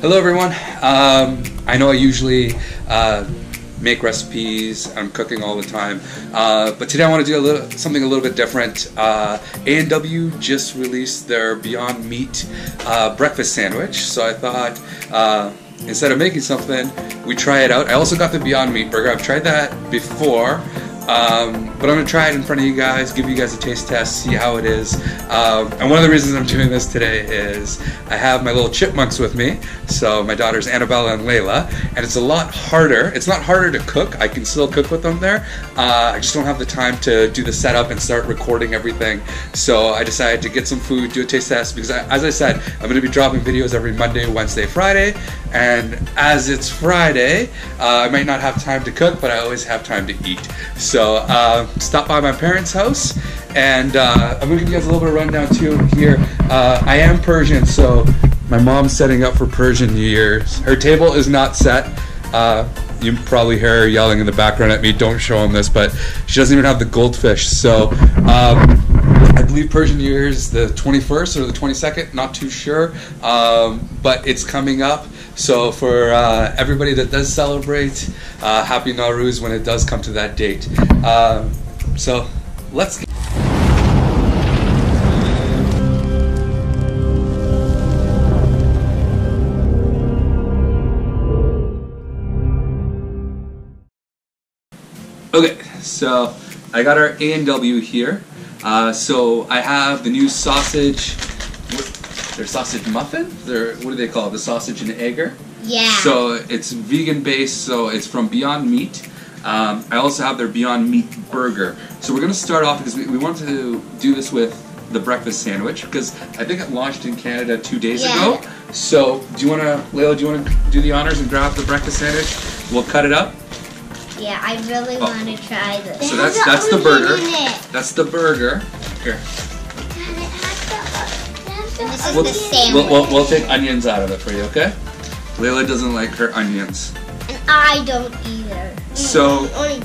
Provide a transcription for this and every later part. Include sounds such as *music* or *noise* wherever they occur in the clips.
Hello, everyone. Um, I know I usually uh, make recipes. I'm cooking all the time, uh, but today I want to do a little something a little bit different. Uh, A&W just released their Beyond Meat uh, breakfast sandwich, so I thought uh, instead of making something, we try it out. I also got the Beyond Meat burger. I've tried that before. Um, but I'm gonna try it in front of you guys, give you guys a taste test, see how it is. Um, and one of the reasons I'm doing this today is I have my little chipmunks with me. So my daughters Annabella and Leyla, and it's a lot harder. It's not harder to cook. I can still cook with them there. Uh, I just don't have the time to do the setup and start recording everything. So I decided to get some food, do a taste test because, I, as I said, I'm gonna be dropping videos every Monday, Wednesday, Friday. And as it's Friday, uh, I might not have time to cook, but I always have time to eat. So uh, stop by my parents' house, and uh, I'm gonna give you guys a little bit of rundown too here. Uh, I am Persian, so my mom's setting up for Persian New Year's. Her table is not set. Uh, you probably hear her yelling in the background at me, don't show him this, but she doesn't even have the goldfish. So um, believe Persian New Year's the 21st or the 22nd, not too sure, um, but it's coming up. So for uh, everybody that does celebrate, uh, Happy Nowruz when it does come to that date. Um, so let's. Okay, so I got our A and W here. Uh, so I have the new sausage. Their sausage muffin. They're what do they call it? The sausage and egger. Yeah. So it's vegan based. So it's from Beyond Meat. Um, I also have their Beyond Meat burger. So we're gonna start off because we, we want to do this with the breakfast sandwich because I think it launched in Canada two days Yeah. ago. So do you want to, Leyla? Do you want to do the honors and grab the breakfast sandwich? We'll cut it up. Yeah, I really Oh. want to try this. So that's that's the burger. That's the burger. Here. And this is We'll, the sandwich. we'll, we'll, we'll take onions out of it for you, okay? Leyla doesn't like her onions. And I don't either. So- only.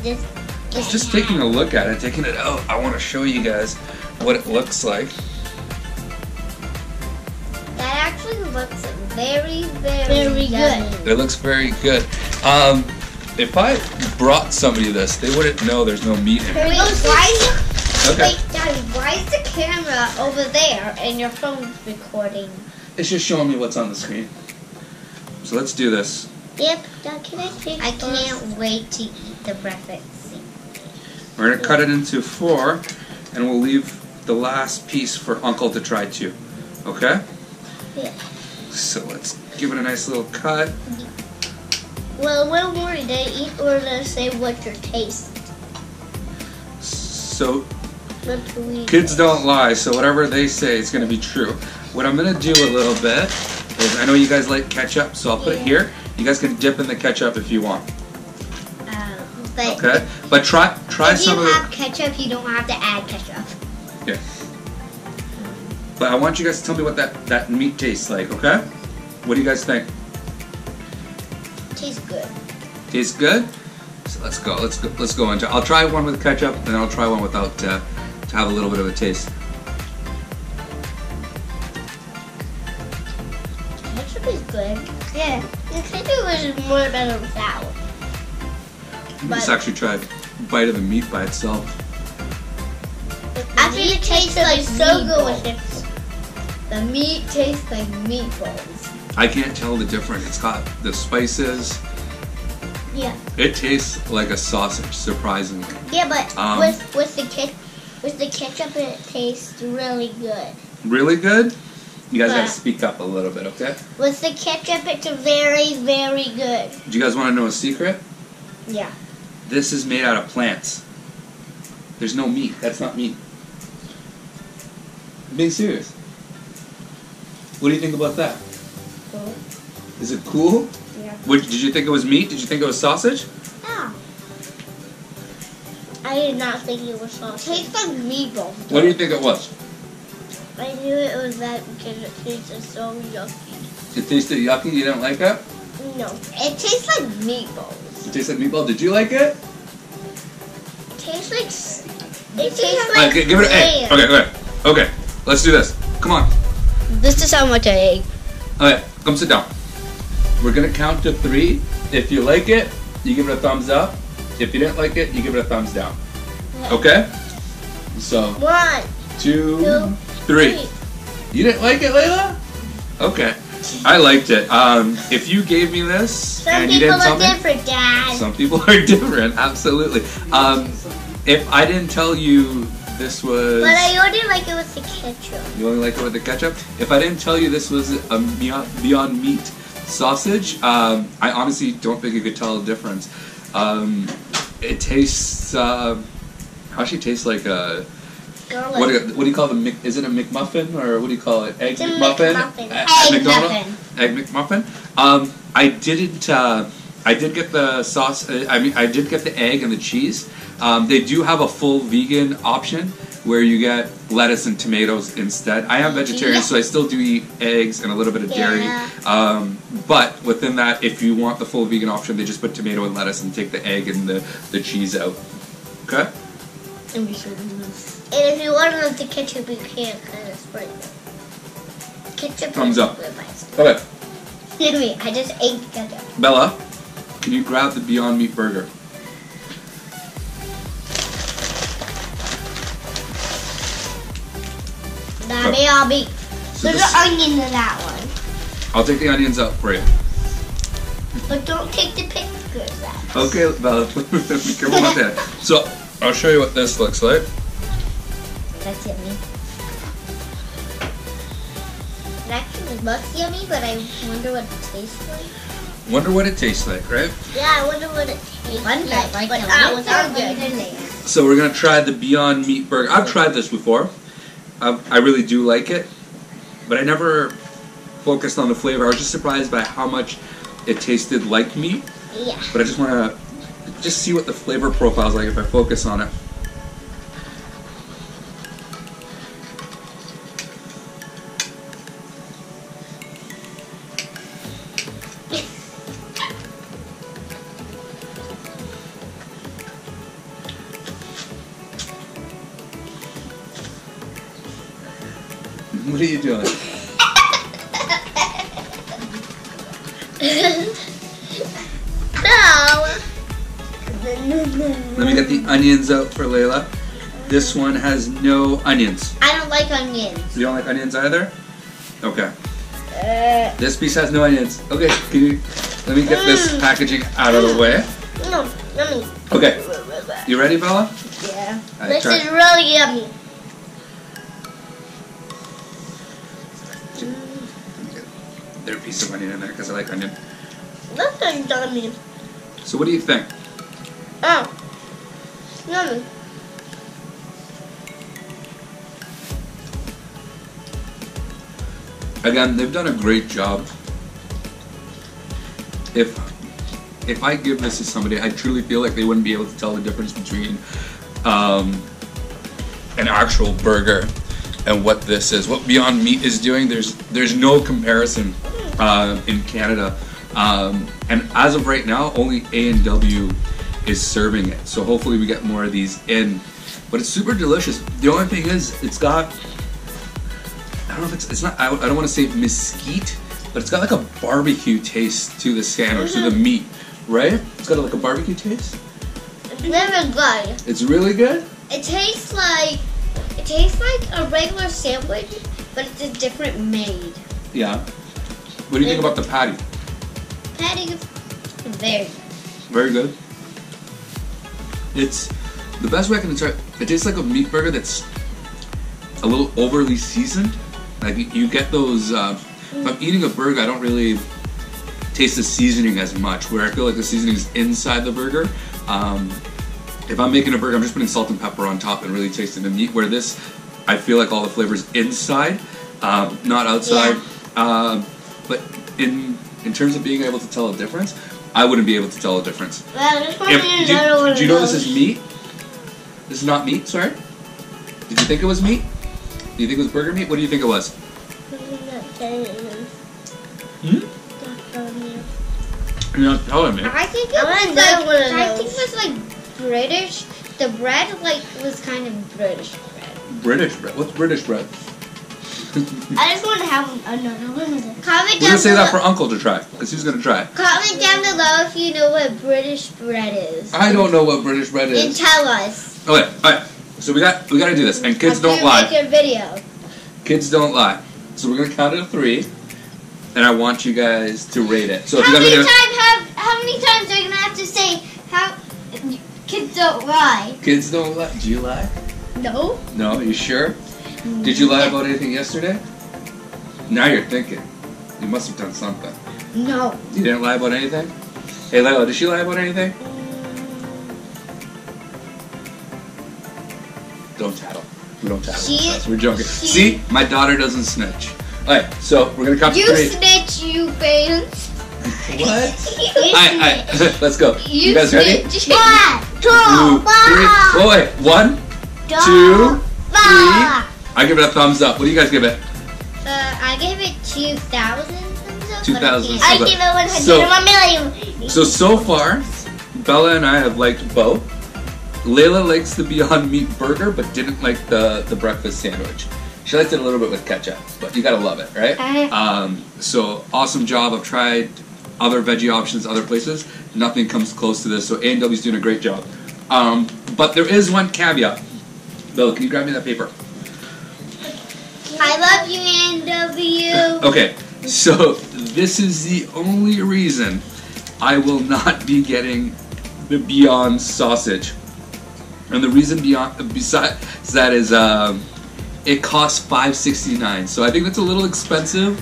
Just, just taking a look at it, taking it out, I want to show you guys what it looks like. That actually looks very, very, Very yummy. It looks very good. Um, if I brought somebody this, they wouldn't know there's no meat in it. Wait, why is Okay. Wait, Daddy, why is the camera over there and your phone's recording? It's just showing me what's on the screen. So let's do this. Yep, Dad, can I take I first? can't wait to eat the breakfast. We're gonna cut it into four, and we'll leave the last piece for Uncle to try too. Okay? Yeah. So let's give it a nice little cut. Well, what more did I eat or let's say what your taste? So What do we kids don't lie, so whatever they say is gonna be true. What I'm gonna do a little bit is I know you guys like ketchup, so I'll put it here. You guys can dip in the ketchup if you want. Um, but Okay? But try try if some you have the ketchup, you don't have to add ketchup. Yeah. But I want you guys to tell me what that, that meat tastes like, okay? What do you guys think? Tastes good? Tastes good? So let's go. Let's go. Let's go into. I'll try one with ketchup, and then I'll try one without uh, to have a little bit of a taste. Ketchup is good. Yeah. The ketchup was more better without. Let's actually try a bite of the meat by itself. Actually, it tastes like so good with it. The meat tastes like meatballs. I can't tell the difference. It's got the spices. Yeah. It tastes like a sausage, surprisingly. Yeah, but Um, with with the ket with the ketchup, it tastes really good. Really good. You guys Yeah. gotta speak up a little bit, okay? With the ketchup, it's very very good. Do you guys want to know a secret? Yeah. This is made out of plants. There's no meat. That's not meat. I'm being serious. What do you think about that? Cool. Is it cool? Yeah. What, did you think it was meat? Did you think it was sausage? Yeah. I did not think it was sausage. It tastes like meatballs. What do you think it was? I knew it was that because it tasted so yucky. It tasted yucky. You didn't like it. No, It tastes like meatballs. It tastes like meatball. Did you like it? it tastes like It it tastes tastes like okay, give it. an sand. okay, okay, okay. Let's do this. Come on. This is how much I ate. Okay, come sit down. We're gonna count to three. If you like it, you give it a thumbs up. If you didn't like it, you give it a thumbs down. Okay? So One, two, two, three. three. You didn't like it, Leyla? Okay. I liked it. Um, if you gave me this Some and you people didn't tell are me, different, Dad. some people *laughs* are different. Absolutely. Um, if I didn't tell you this was, But I only like it with the ketchup. you only like it with the ketchup. If I didn't tell you this was a Beyond, Meat sausage, um, I honestly don't think you could tell the difference. Um, it tastes. Uh, how actually tastes like a. Garlic. What do, you, what do you call the is it a McMuffin or what do you call it? Egg It's McMuffin? McMuffin. Egg McDonald's? muffin. Egg McMuffin. Um, I didn't. Uh, I did get the sauce. uh, I mean, I did get the egg and the cheese. Um, they do have a full vegan option where you get lettuce and tomatoes instead. I am vegetarian, Yeah. so I still do eat eggs and a little bit of dairy. Yeah. Um, but within that, if you want the full vegan option, they just put tomato and lettuce and take the egg and the, the cheese out. Okay. And we should do this. And if you want it with the ketchup, you can because it's right there. Ketchup. Thumbs up. with my stuff. Okay. Anyway, I just ate ketchup. Bella, can you grab the Beyond Meat burger? Daddy, I'll be. So There's an onion in that one. I'll take the onions out for you. But don't take the pictures out. Okay, Bella, *laughs* be careful about that. So, I'll show you what this looks like. That's yummy. It actually looks yummy, but I wonder what it tastes like. Wonder what it tastes like, right? Yeah, I wonder what it tastes Wonder, like. like but the I little sound good. So we're gonna try the Beyond Meat burger. I've tried this before. i I really do like it, but I never focused on the flavor. I was just surprised by how much it tasted like meat. Yeah. But I just want to just see what the flavor profile is like if I focus on it. What are you doing? No. Let me get the onions out for Leyla. This one has no onions. I don't like onions. You don't like onions either? Okay. Uh, This piece has no onions. Okay, can you let me get this Mm. packaging out of the way? No, yummy. Okay. You ready, Bella? yeah. Alright, This try- is really yummy. There's a piece of onion in there because I like onion. This is yummy. So what do you think? Oh. Yummy. Again, they've done a great job. If if I give this to somebody, I truly feel like they wouldn't be able to tell the difference between um, an actual burger and what this is. What Beyond Meat is doing, there's there's no comparison uh, in Canada. Um, and as of right now, only A and W is serving it. So hopefully we get more of these in. But it's super delicious. The only thing is, it's got I don't know if it's it's not I, I don't want to say mesquite, but it's got like a barbecue taste to the sandwich, to the meat, right? It's got like a barbecue taste. It's very good. It's really good. It tastes like it tastes like a regular sandwich, but it's a different made. Yeah. What do you think about the patty? Patty is very good. Very good. It's the best way I can describe. It tastes like a meat burger that's a little overly seasoned. Like you- get those. Uh, if I'm eating a burger, I don't really taste the seasoning as much. Where I feel like the seasoning is inside the burger. Um, if I'm making a burger, I'm just putting salt and pepper on top and really tasting the meat. Where this, I feel like all the flavors inside, um, not outside. Um, but in in terms of being able to tell a difference, I wouldn't be able to tell a difference. Well, this one If, do, you- do you know this is meat? This is not meat, sorry? Did you think it was meat? Do you think it was burger meat? What do you think it was? Hmm? You're not telling me. I think it I want was like one of I think it was like British. The bread like was kind of British bread. British bread. What's British bread? *laughs* I just want to have another one. Comment We're down gonna say that below. for Uncle to try, because he's gonna try. Comment down below if you know what British bread is. I don't know what British bread And is. tell us. Okay, alright. So we got we gotta do this. And kids don't lie. Make a video. Kids don't lie. So we're gonna count to three. And I want you guys to rate it. So if how you many times have how many times are you gonna have to say how kids don't lie? kids don't lie. Do you lie? No. No, you sure? Did you lie about anything yesterday? Now you're thinking. You must have done something. No. You didn't lie about anything? Hey Leyla, did she lie about anything? Don't tattle. We don't tattle. She- We're joking. she- See, my daughter doesn't snitch. Alright, so we're gonna to You three. snitch, you fans. What? *laughs* alright, alright. *laughs* Let's go. You, You guys ready? One, two, three. Oh wait, one. two, five. I give it a thumbs up. What do you guys give it? Uh, I gave it 2,000 thumbs up. 2,000. I So- give it 100 so, million. So so far, Bella and I have liked both. Leyla likes the Beyond Meat burger, but didn't like the the breakfast sandwich. She liked it a little bit with ketchup, but you gotta love it, right? Uh-huh. Um, so awesome job. I've tried other veggie options other places. Nothing comes close to this. So A and W's doing a great job. Um, but there is one caveat. Bella, can you grab me that paper? I love you, NW. Okay, so this is the only reason I will not be getting the Beyond sausage, and the reason beyond besides that is um, it costs five sixty nine. So I think that's a little expensive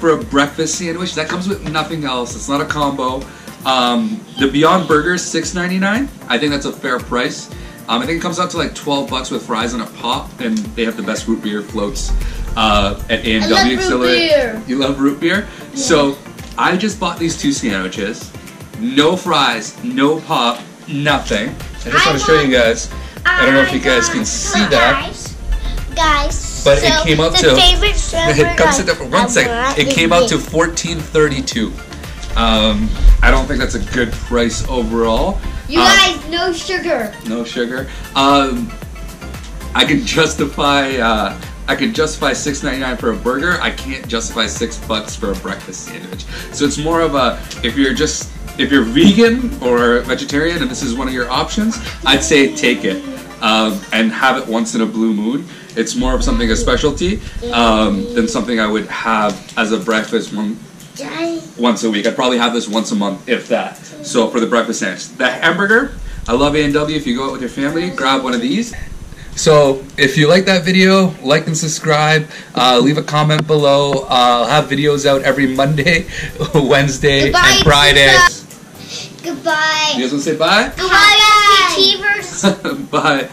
for a breakfast sandwich. That comes with nothing else. It's not a combo. Um, the Beyond Burger is six ninety nine. I think that's a fair price. Um, I think it comes out to like twelve bucks with fries and a pop, and they have the best root beer floats uh, at A and I love W. root beer. You love root beer? So I just bought these two sandwiches. No fries, no pop, nothing. I just I want to show you guys. I don't know if you guys can see that. Guys, guys. But it came out to- favorite *laughs* It comes to guys different. One I second. It came out to fourteen thirty two. Um, I don't think that's a good price overall. You Um, guys, no sugar. no sugar. Um, I can justify. Uh, I can justify six ninety nine for a burger. I can't justify six bucks for a breakfast sandwich. So it's more of a if you're just if you're vegan or vegetarian and this is one of your options, I'd say take it um, and have it once in a blue moon. It's more of something a specialty um, than something I would have as a breakfast one once a week. I'd probably have this once a month, if that. So for the breakfast sandwich, the hamburger, I love A and W. If you go out with your family, grab one of these. So if you like that video, like and subscribe. Uh, leave a comment below. Uh, I'll have videos out every Monday, *laughs* Wednesday, Goodbye, and Friday. Goodbye. You guys want to say bye? Goodbye, TVers. *laughs* bye.